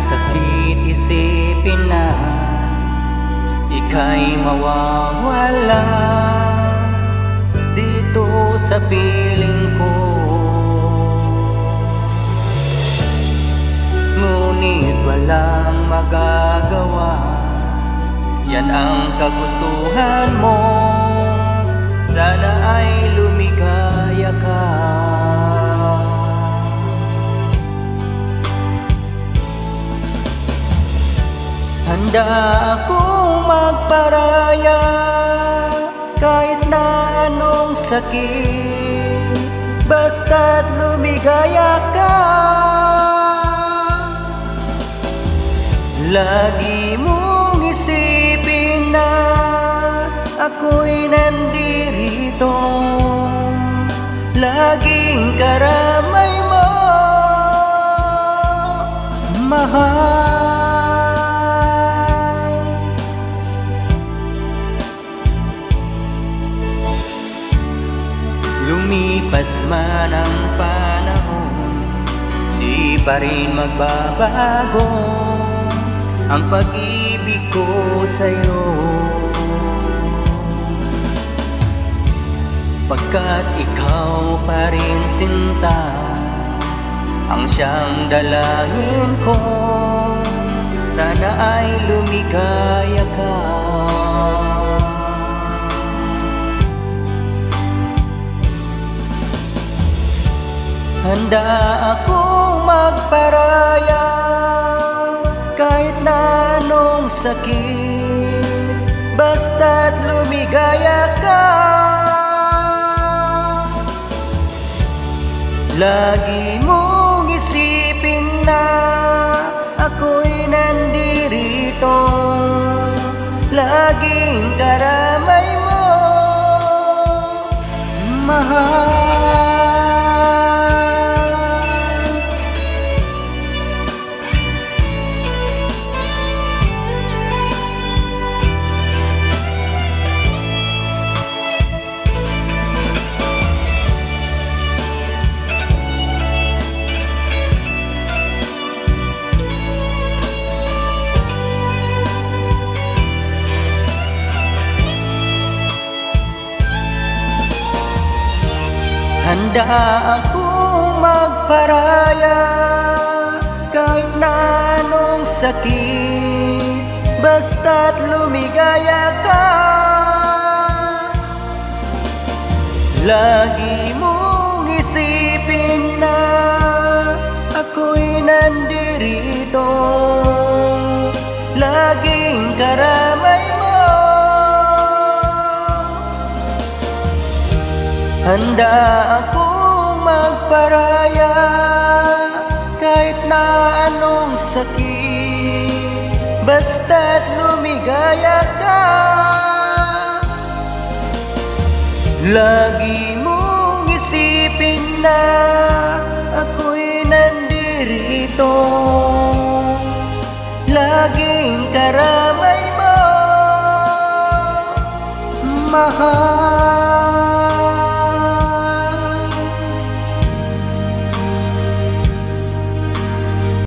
sakit isipin na Ika'y mawawala. Dito sa piling ko. Ngunit walang magagawa. Yan ang kagustuhan mo. Sana ay lumigaya ka Handa akong magparaya Kahit na anong sakit. Basta't lumigaya ka. Lagi mong isipin na Ako'y nandirito. Laging karamay mo. Mahal Lumipas man ang panahon Di pa rin magbabago Ang pag-ibig ko sa'yo. Pagkat ikaw pa rin sinta Ang siyang dalangin ko Sana ay lumigaya Handa akong magparaya Kahit na anong sakit. Basta't lumigaya ka. Lagi mong isipin na Ako'y nandirito Handa akong magparaya Kahit na anong sakit Basta't lumigaya ka. Lagi mong isipin na Ako'y nandirito Handa akong magparaya Kahit na anong sakit. Basta't lumigaya ka. Lagi mong isipin na Ako'y nandirito. Laging karamay mo Mahal